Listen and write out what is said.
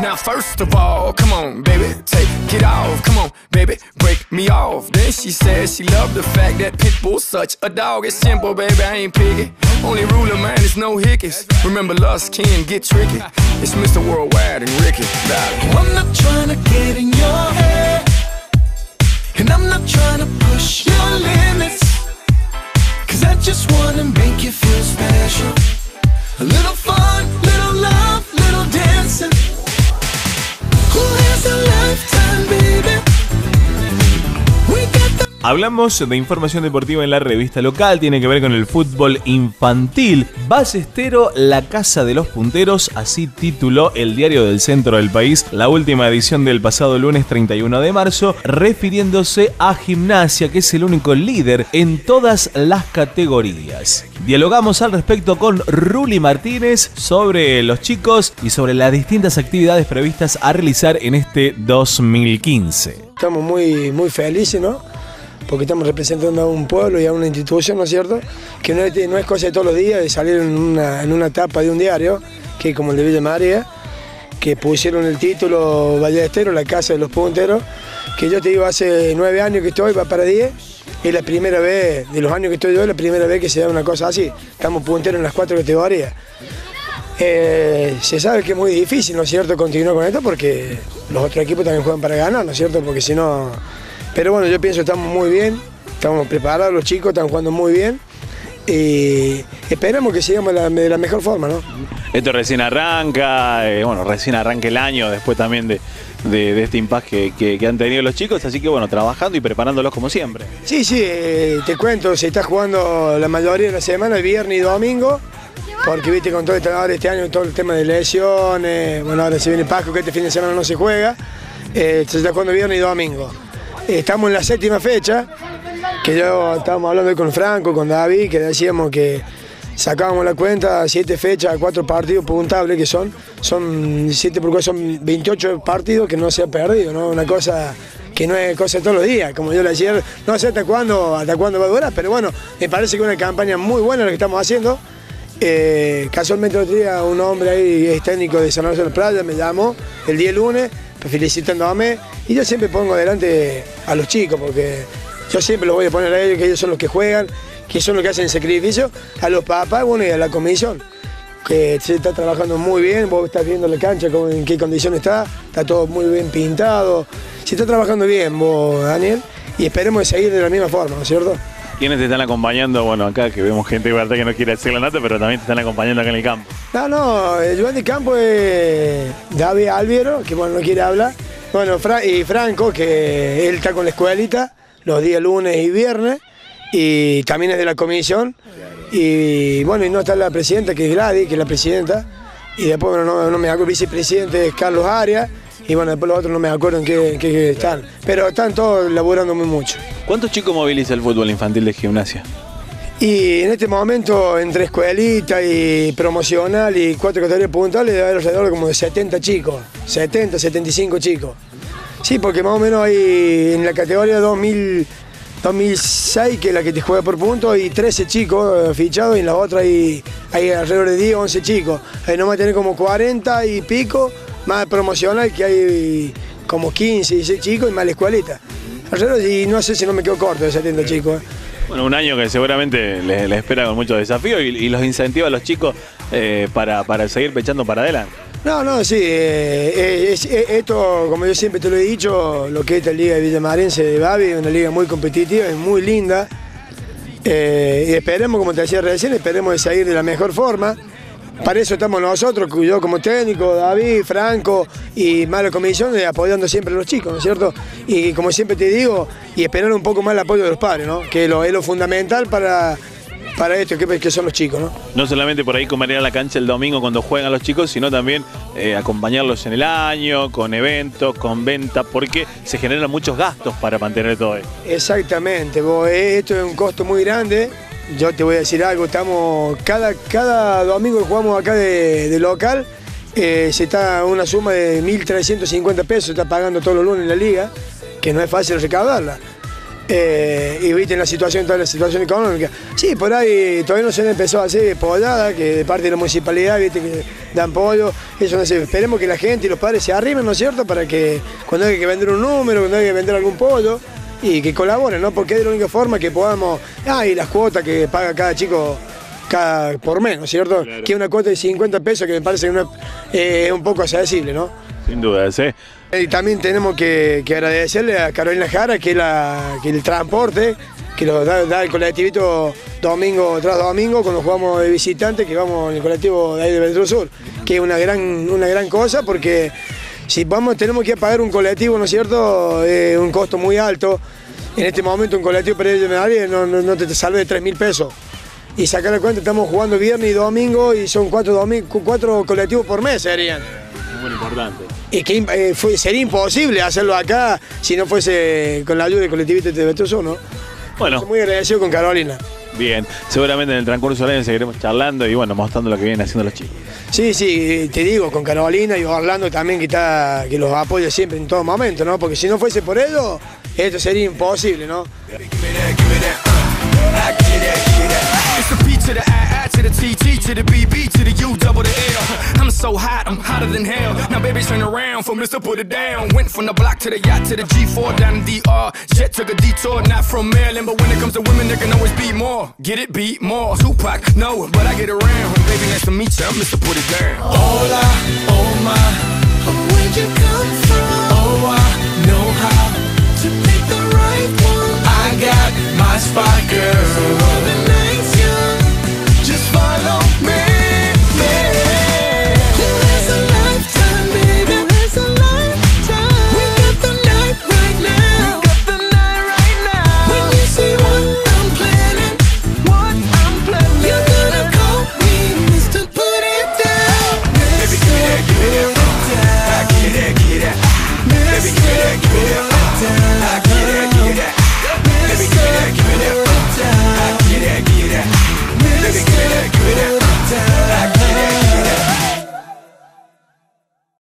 Now, first of all, come on, baby, take it off. Come on, baby, break me off. Then she said she loved the fact that Pitbull's such a dog. It's simple, baby, I ain't picky. Only rule of man, is no hickeys. Remember, lust can get tricky. It's Mr. Worldwide and Ricky. I'm not trying to get in your head. And I'm not trying to push your limits. Cause I just wanna make you feel special. A little fun, Hablamos de información deportiva en la revista local, tiene que ver con el fútbol infantil. Ballestero, la casa de los punteros, así tituló el diario del centro del país, la última edición del pasado lunes 31 de marzo, refiriéndose a gimnasia, que es el único líder en todas las categorías. Dialogamos al respecto con Ruli Martínez sobre los chicos y sobre las distintas actividades previstas a realizar en este 2015. Estamos muy, muy felices, ¿no? Porque estamos representando a un pueblo y a una institución, ¿no es cierto? Que no es, cosa de todos los días de salir en una, en una tapa de un diario, que es como el de Villa María, que pusieron el título Ballestero, la casa de los punteros, que yo te digo, hace nueve años que estoy, va para diez, es la primera vez, de los años que estoy yo, es la primera vez que se da una cosa así. Estamos punteros en las cuatro categorías. Eh, se sabe que es muy difícil, ¿no es cierto?, continuar con esto porque los otros equipos también juegan para ganar, ¿no es cierto? Porque si no... Pero bueno, yo pienso que estamos muy bien, estamos preparados, los chicos están jugando muy bien y esperamos que sigamos de la, de la mejor forma, ¿no? Esto recién arranca, eh, bueno, recién arranca el año después también de, de- de este impasse que, que- que han tenido los chicos, así que bueno, trabajando y preparándolos como siempre. Sí, sí, eh, te cuento, se está jugando la mayoría de la semana, el viernes y domingo, porque viste con todo este, ahora este año todo el tema de lesiones, bueno, ahora se viene Pasco, que este fin de semana no se juega, eh, se está jugando viernes y domingo. Estamos en la séptima fecha, que yo estábamos hablando con Franco, con David, que decíamos que sacábamos la cuenta, siete fechas, cuatro partidos puntables que son, son siete por son 28 partidos que no se ha perdido, ¿no? Una cosa que no es cosa de todos los días, como yo le decía, no sé hasta cuándo, hasta cuándo va a durar, pero bueno, me parece que es una campaña muy buena la que estamos haciendo. Eh, casualmente otro día un hombre ahí, es técnico de San Lorenzo de la Playa, me llamó el día lunes felicitándome y yo siempre pongo adelante a los chicos porque yo siempre los voy a poner a ellos, que ellos son los que juegan, que son los que hacen el sacrificio, a los papás bueno, y a la comisión, que se está trabajando muy bien, vos estás viendo la cancha, en qué condición está, está todo muy bien pintado, se está trabajando bien vos, Daniel, y esperemos de seguir de la misma forma, ¿no es cierto? ¿Quiénes te están acompañando? Bueno, acá que vemos gente que no quiere decir la nota, pero también te están acompañando acá en el campo. No, no, el Joan de Campo es David Alviero, que bueno, no quiere hablar. Bueno, y Franco, que él está con la escuelita los días lunes y viernes, y también es de la comisión. Y bueno, y no está la presidenta, que es Gladys, que es la presidenta. Y después, bueno, no, me acuerdo, el vicepresidente es Carlos Arias. Y bueno, después los otros no me acuerdo en qué, en qué están. Pero están todos laburando muy mucho. ¿Cuántos chicos moviliza el fútbol infantil de gimnasia? Y en este momento, entre escuelita y promocional y cuatro categorías puntuales, debe haber alrededor como de 70 chicos, 70, 75 chicos. Sí, porque más o menos hay en la categoría 2000, 2006, que es la que te juega por punto, hay 13 chicos eh, fichados y en la otra hay, hay alrededor de 10, 11 chicos. Ahí nomás tener como 40 y pico, más promocional que hay como 15, 16 chicos y más la escuelita. Alrededor, y no sé si no me quedo corto de 70 chicos. eh. Bueno, un año que seguramente les, espera con muchos desafíos y, los incentiva a los chicos eh, para, para seguir pechando para adelante. No, no, sí. eh, eh, es- esto, como yo siempre te lo he dicho, lo que es esta Liga de Villamarense de Babi, una liga muy competitiva, es muy linda. Y esperemos, como te decía recién, esperemos de salir de la mejor forma. Para eso estamos nosotros, yo como técnico, David, Franco y la comisión, eh, apoyando siempre a los chicos, ¿no es cierto? Y como siempre te digo, y esperar un poco más el apoyo de los padres, ¿no? Que lo, es lo fundamental para, para esto, que, que son los chicos, ¿no? No solamente por ahí comer a la cancha el domingo cuando juegan los chicos, sino también eh, acompañarlos en el año, con eventos, con ventas, porque se generan muchos gastos para mantener todo esto. Exactamente, vos, eh, esto es un costo muy grande. Yo te voy a decir algo, estamos cada, cada domingo que jugamos acá de, local, eh, se está una suma de 1.350 pesos, se está pagando todos los lunes en la liga, que no es fácil recaudarla. Eh, y viste la situación, toda la situación económica. Sí, por ahí todavía no se han empezado a hacer polladas, que de parte de la municipalidad, viste, que dan pollo. Eso no sé. Esperemos que la gente y los padres se arrimen, ¿no es cierto? Para que cuando haya que vender un número, cuando haya que vender algún pollo, y que colaboren, ¿no? Porque es la única forma que podamos. Ah, y las cuotas que paga cada chico cada, por menos, ¿cierto? Que una cuota de 50 pesos que me parece una, eh, un poco accesible, ¿no? Sin duda, ¿sí? Y también tenemos que, que agradecerle a Carolina Jara que, la, que el transporte, que lo da, da el colectivito domingo tras domingo cuando jugamos de visitante, que vamos en el colectivo de ahí de Ventro Sur, que es una gran, una gran cosa porque si vamos, tenemos que pagar un colectivo, ¿no es cierto? Es un costo muy alto. En este momento un colectivo para ir de Medellín no, no, no te salve de 3 mil pesos. Y sacar la cuenta, estamos jugando viernes y domingo y son cuatro, domingo, cuatro colectivos por mes serían. Muy importante. Y que eh, fue, sería imposible hacerlo acá si no fuese con la ayuda del colectivito de Betuso, ¿no? Bueno, Estoy muy agradecido con Carolina. Bien. Seguramente en el transcurso del año seguiremos charlando y bueno, mostrando lo que vienen haciendo los chicos. Sí, sí, te digo, con Carolina y Orlando también que, está, que los apoya siempre en todo momento, ¿no? Porque si no fuese por ellos, esto sería imposible, ¿no? Me that, give me that. I get that, get that. It's the P to the I, I to the T, T to the B, B to the U, double the L. I'm so hot, I'm hotter than hell. Now baby turn around for Mr. Put It Down. Went from the block to the yacht to the G4 down in DR. Jet took a detour, not from Maryland, but when it comes to women, there can always be more. Get it, beat more. Tupac, no, but I get around. Baby, nice to meet you. I'm Mr. Put It Down. Hola, oh my, where'd you come from? Oh, I know how to pick the right one. I got my spot, girl.